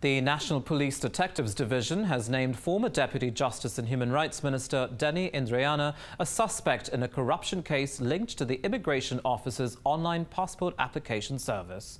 The National Police Detectives Division has named former Deputy Justice and Human Rights Minister Denny Indrayana a suspect in a corruption case linked to the Immigration Office's online passport application service.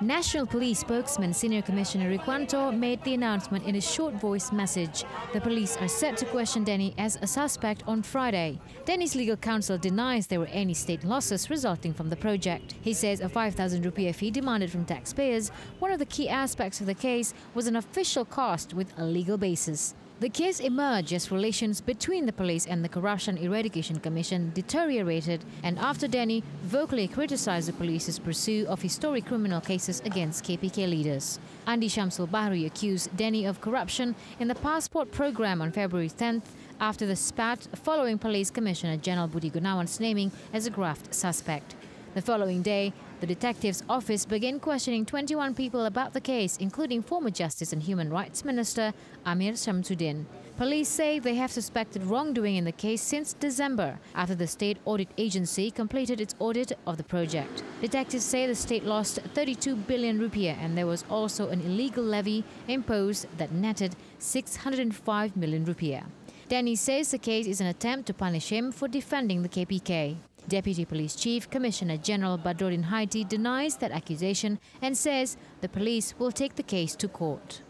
National Police spokesman Senior Commissioner Rikwanto made the announcement in a short voice message. The police are set to question Denny as a suspect on Friday. Denny's legal counsel denies there were any state losses resulting from the project. He says a 5,000 rupiah fee demanded from taxpayers, one of the key aspects of the case, was an official cost with a legal basis. The case emerged as relations between the police and the Corruption Eradication Commission deteriorated and after Denny vocally criticized the police's pursuit of historic criminal cases against KPK leaders. Andi Syamsul Bahri accused Denny of corruption in the passport program on February 10th after the spat following Police Commissioner General Budi Gunawan's naming as a graft suspect. The following day, the detective's office began questioning 21 people about the case, including former Justice and Human Rights Minister Amir Syamsuddin. Police say they have suspected wrongdoing in the case since December, after the state audit agency completed its audit of the project. Detectives say the state lost 32 billion rupiah and there was also an illegal levy imposed that netted 605 million rupiah. Denny says the case is an attempt to punish him for defending the KPK. Deputy Police Chief Commissioner General Badrodin Haiti denies that accusation and says the police will take the case to court.